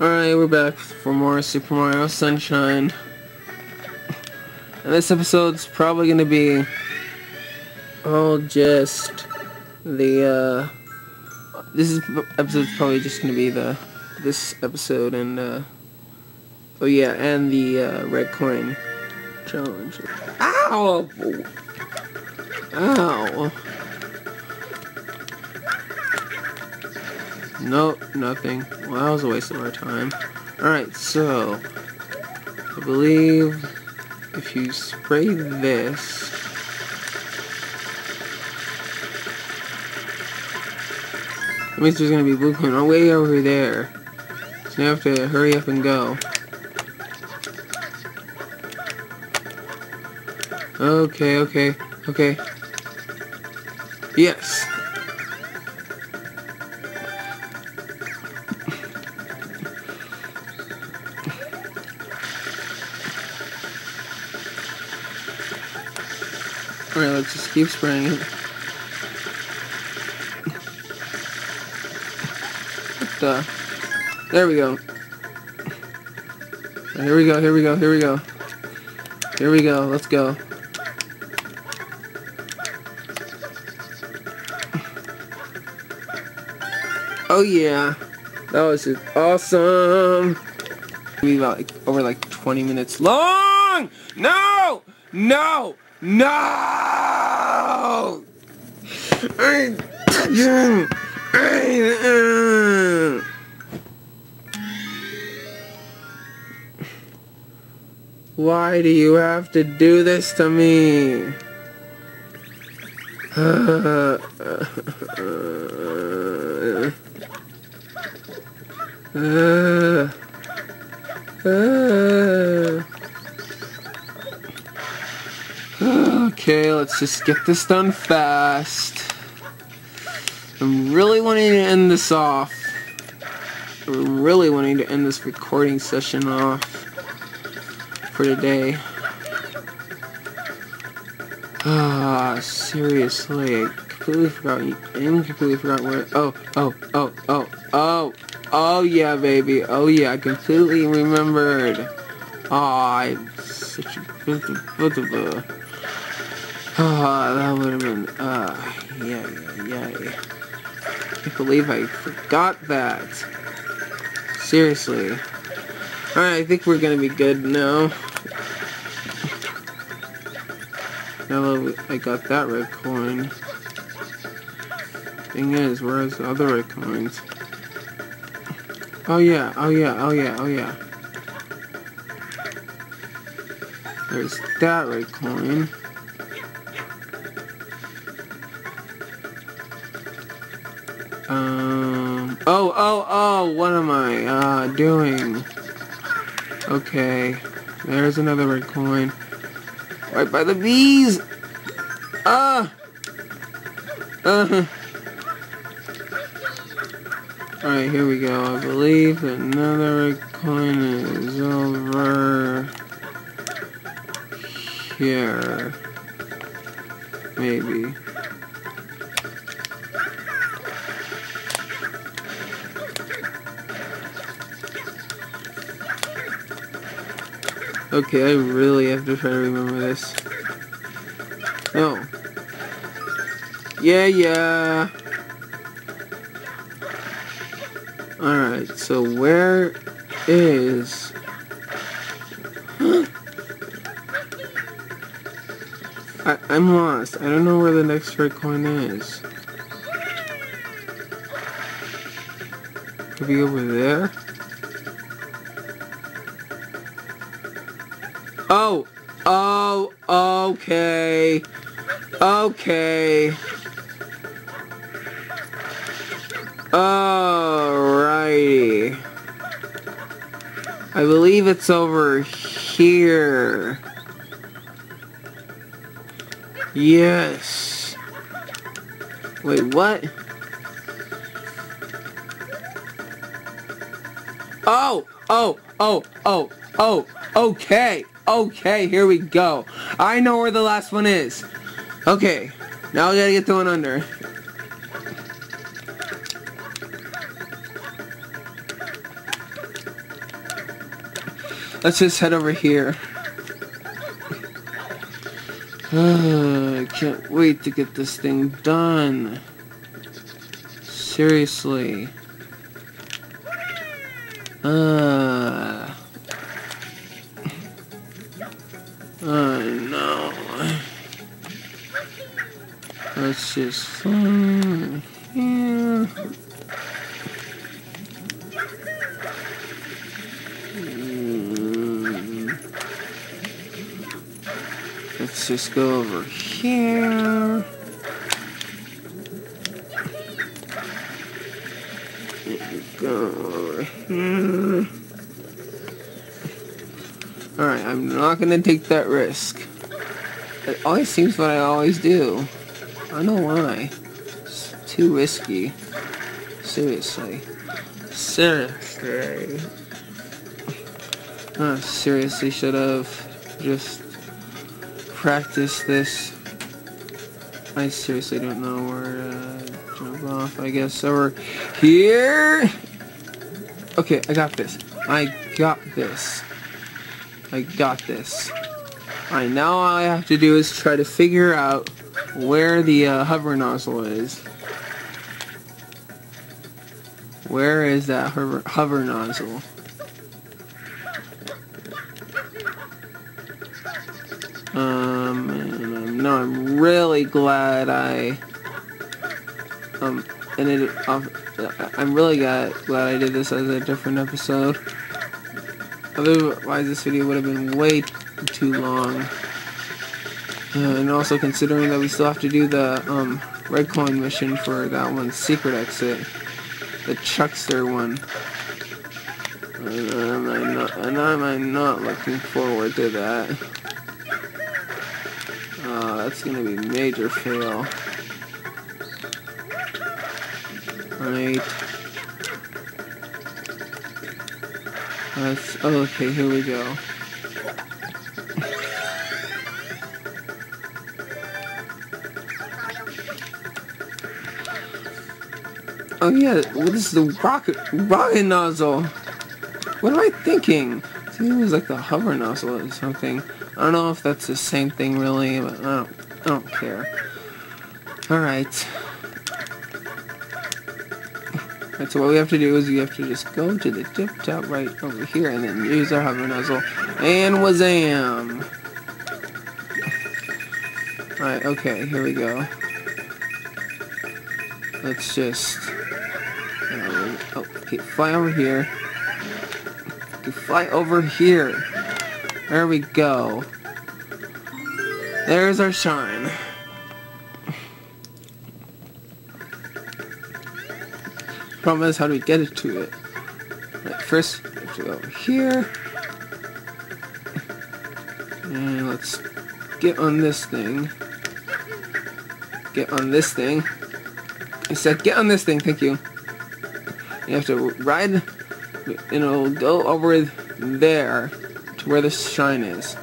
Alright, we're back for more Super Mario Sunshine. And this episode's probably gonna be all just the, uh, this is episode's probably just gonna be the, this episode and, uh, oh yeah, and the, uh, red coin challenge. Ow! Ow! Nope, nothing. Well, that was a waste of our time. Alright, so... I believe if you spray this... That means there's gonna be blue coin way over there. So now I have to hurry up and go. Okay, okay, okay. Yes! Alright, let's just keep spraying it. What the? There we go. Here we go, here we go, here we go. Here we go, let's go. Oh yeah, that was just awesome. About like, over like 20 minutes long. No, no, no. Uh. Why do you have to do this to me? Uh, uh. uh, uh Okay, let's just get this done fast. I'm really wanting to end this off. I'm really wanting to end this recording session off for today. Ah, seriously, I completely forgot. I completely forgot where. Oh, oh, oh, oh, oh. Oh yeah, baby. Oh yeah, I completely remembered. Oh, I'm such a Ah, that would have been. Uh, yeah, yeah, yeah. I can't believe I forgot that. Seriously. Alright, I think we're gonna be good now. Now that I got that red coin. Thing is, where's the other red coins? Oh yeah, oh yeah, oh yeah, oh yeah. There's that red coin. Oh, oh, oh, what am I, uh, doing? Okay, there's another red coin. Right by the bees! Ah! Uh! -huh. Alright, here we go. I believe another red coin is over here. Maybe. Okay, I really have to try to remember this. Oh. Yeah, yeah. Alright, so where is... I, I'm lost. I don't know where the next red coin is. Could be over there? Oh! Oh! Okay! Okay! Alrighty. I believe it's over here. Yes. Wait, what? Oh! Oh! Oh! Oh! Oh! Okay! Okay, here we go. I know where the last one is. Okay, now we gotta get the one under. let's just head over here. I can't wait to get this thing done. Seriously. Uh. Let's just. Yeah. Let's just go over here. Go here. Alright, I'm not gonna take that risk. It always seems what I always do. I don't know why. It's too risky. Seriously. Seriously. I seriously should have just practiced this. I seriously don't know where to jump off. I guess over here. Okay, I got this. I got this. I got this. Alright, now all I have to do is try to figure out where the uh, hover nozzle is. Where is that hover, hover nozzle? Um, and um, no, I'm really glad I, um, and it, I'm really glad I did this as a different episode. Otherwise, this video would have been way too long. Uh, and also considering that we still have to do the, um, red coin mission for that one secret exit. The Chuckster one. And I'm not, and I'm not looking forward to that. Oh, that's gonna be major fail. Right. Let's, oh, okay, here we go. Oh yeah, well, this is the rocket, rocket nozzle. What am I thinking? I think it was like the hover nozzle or something. I don't know if that's the same thing really, but I don't, I don't care. Alright. Right, so what we have to do is we have to just go to the tip top right over here and then use our hover nozzle. And wazam! Alright, okay, here we go. Let's just... Okay, fly over here. Okay, fly over here. There we go. There's our shine. Problem is, how do we get it to it? Right, first, we have to go over here. And let's get on this thing. Get on this thing. I said, get on this thing, thank you. You have to ride, and it'll go over there to where the shine is.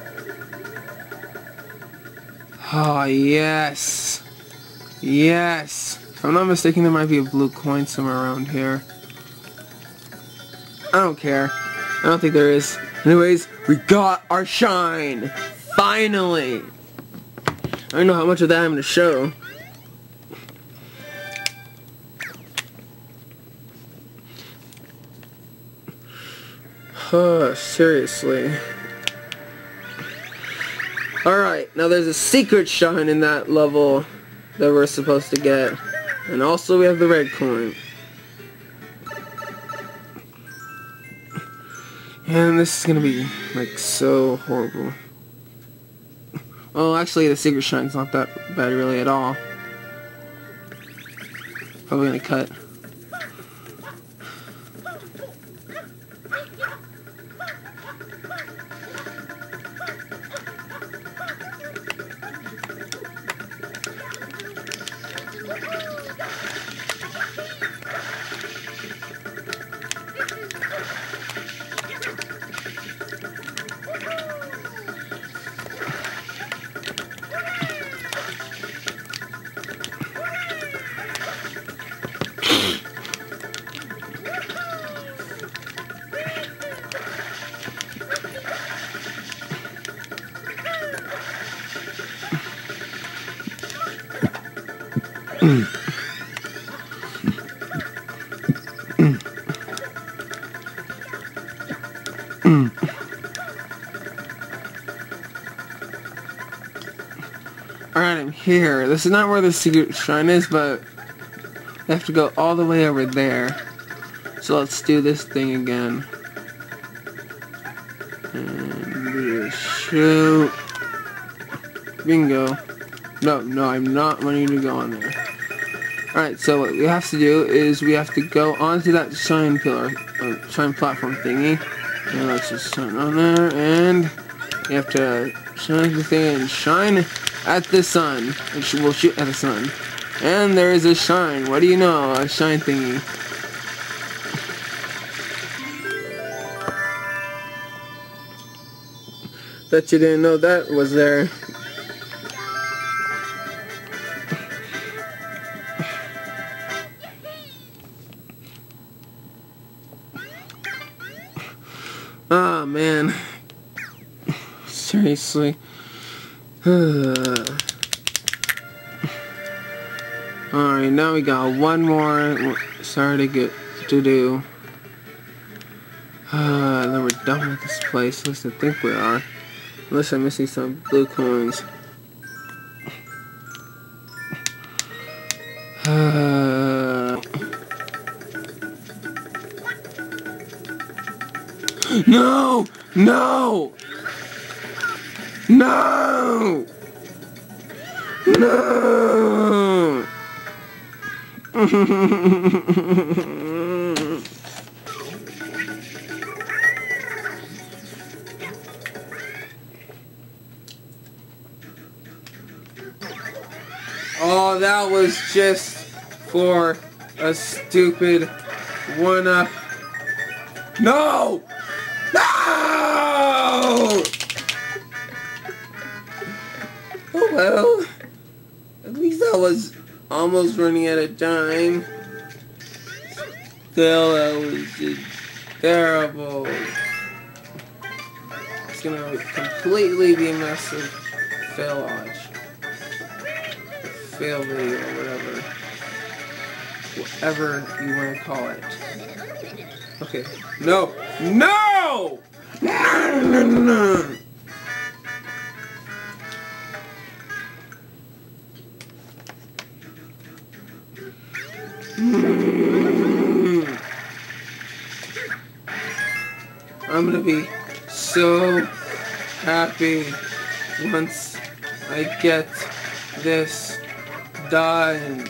Oh, yes. Yes. If I'm not mistaken, there might be a blue coin somewhere around here. I don't care. I don't think there is. Anyways, we got our shine! Finally! I don't know how much of that I'm going to show. Oh, seriously. Alright, now there's a secret shine in that level that we're supposed to get. And also we have the red coin. And this is gonna be, like, so horrible. Well, actually, the secret shine's not that bad really at all. Probably gonna cut. Here. This is not where the secret shrine is, but we have to go all the way over there. So let's do this thing again. And we shoot. Bingo. No, no, I'm not wanting to go on there. Alright, so what we have to do is we have to go onto that shine pillar, uh, shine platform thingy. And let's just shine on there, and you have to shine the thing and shine at the sun. And we'll shoot at the sun. And there is a shine. What do you know? A shine thingy. Bet you didn't know that was there. Ah, oh, man. Seriously. we got one more sorry to get to do. Uh, then we're done with this place. At least I think we are. Unless I'm missing some blue coins. Uh, no! No! No! No! oh, that was just for a stupid one-up. No! No! Oh well. At least that was almost running out of time. Still, that was just terrible. It's gonna completely be a massive fail watch. Fail video, or whatever. Whatever you want to call it. Okay. No! No! No! No! No! I'm gonna be so happy once I get this done.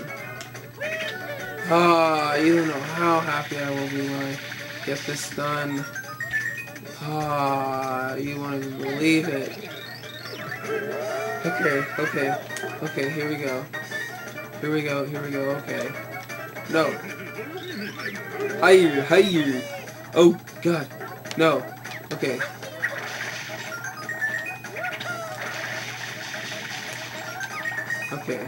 Ah, you don't know how happy I will be when I get this done. Ah, you won't even believe it. Okay, okay, okay, here we go. Here we go, here we go, okay. No. Higher, higher. Oh, God. No. Okay. Okay.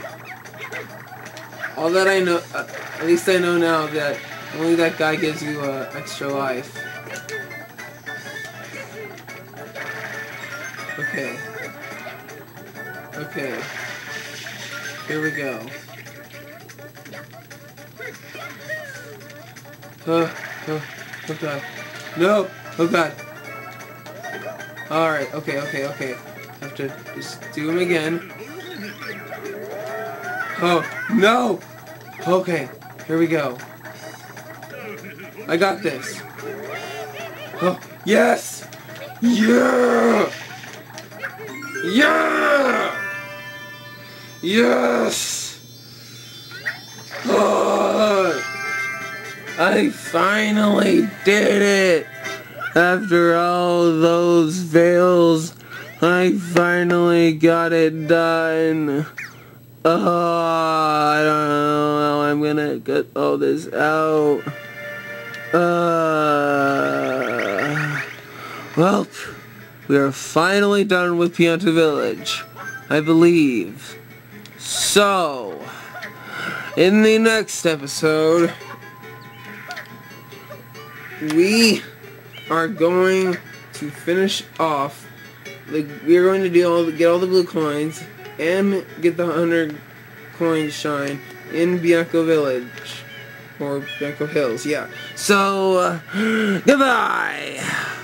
All that I know, uh, at least I know now that only that guy gives you uh, extra life. Okay. Okay. Here we go. Oh, oh, oh god. No! Oh god. Alright, okay, okay, okay. Have to just do them again. Oh, no! Okay, here we go. I got this. Oh, yes! Yeah! Yeah! Yes! Oh, I finally did it! After all those fails, I finally got it done. Oh, I don't know how I'm gonna get all this out. Uh, well, we are finally done with Pianta Village, I believe. So, in the next episode, we are going to finish off. Like we are going to do all the, get all the blue coins and get the hundred coin shine in Bianco Village or Bianco Hills. Yeah. So uh, goodbye.